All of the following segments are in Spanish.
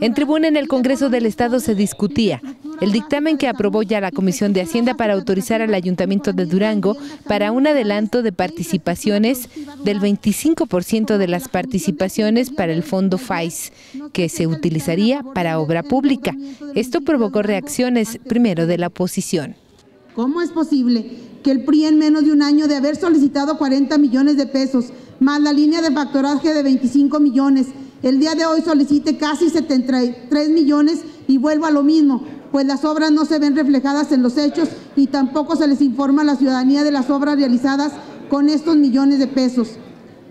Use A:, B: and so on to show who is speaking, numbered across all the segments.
A: En tribuna en el Congreso del Estado se discutía el dictamen que aprobó ya la Comisión de Hacienda para autorizar al Ayuntamiento de Durango para un adelanto de participaciones del 25% de las participaciones para el fondo FAIS, que se utilizaría para obra pública. Esto provocó reacciones primero de la oposición.
B: ¿Cómo es posible que el PRI en menos de un año de haber solicitado 40 millones de pesos, más la línea de factoraje de 25 millones, el día de hoy solicite casi 73 millones y vuelvo a lo mismo, pues las obras no se ven reflejadas en los hechos y tampoco se les informa a la ciudadanía de las obras realizadas con estos millones de pesos.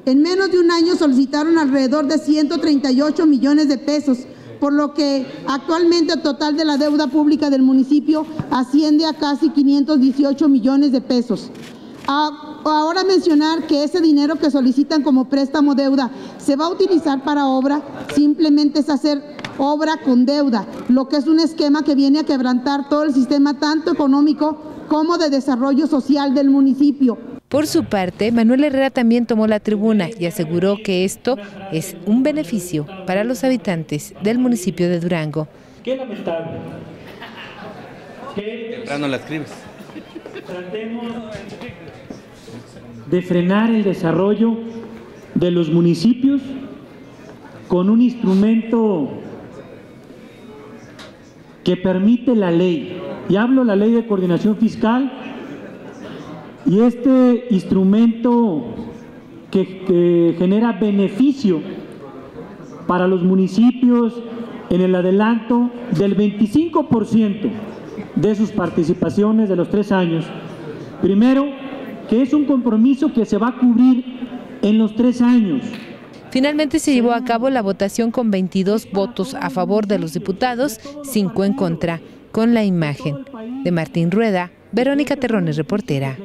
B: En menos de un año solicitaron alrededor de 138 millones de pesos, por lo que actualmente el total de la deuda pública del municipio asciende a casi 518 millones de pesos. Ahora mencionar que ese dinero que solicitan como préstamo deuda se va a utilizar para obra, simplemente es hacer obra con deuda, lo que es un esquema que viene a quebrantar todo el sistema tanto económico como de desarrollo social del municipio.
A: Por su parte, Manuel Herrera también tomó la tribuna y aseguró que esto es un beneficio para los habitantes del municipio de Durango.
C: Qué lamentable.
D: Temprano la escribes.
C: Tratemos de frenar el desarrollo de los municipios con un instrumento que permite la ley. Y hablo la ley de coordinación fiscal y este instrumento que, genera beneficio para los municipios en el adelanto del 25% de sus participaciones de los tres años. Primero, que es un compromiso que se va a cubrir en los tres años.
A: Finalmente se llevó a cabo la votación con 22 votos a favor de los diputados, 5 en contra, con la imagen de Martín Rueda, Verónica Terrones, reportera.